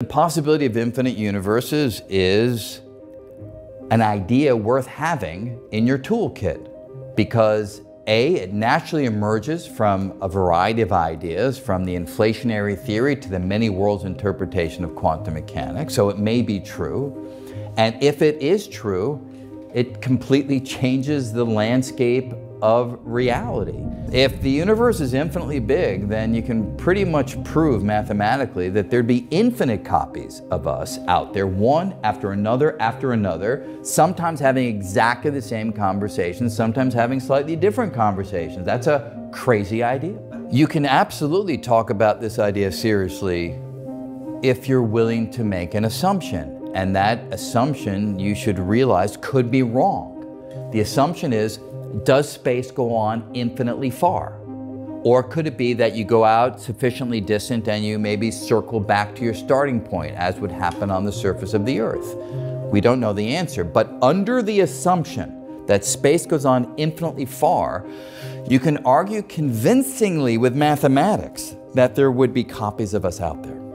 The possibility of infinite universes is an idea worth having in your toolkit because A, it naturally emerges from a variety of ideas, from the inflationary theory to the many worlds interpretation of quantum mechanics, so it may be true. And if it is true, it completely changes the landscape of reality. If the universe is infinitely big, then you can pretty much prove mathematically that there'd be infinite copies of us out there, one after another after another, sometimes having exactly the same conversations, sometimes having slightly different conversations. That's a crazy idea. You can absolutely talk about this idea seriously if you're willing to make an assumption. And that assumption, you should realize, could be wrong. The assumption is does space go on infinitely far? Or could it be that you go out sufficiently distant and you maybe circle back to your starting point, as would happen on the surface of the Earth? We don't know the answer, but under the assumption that space goes on infinitely far, you can argue convincingly with mathematics that there would be copies of us out there.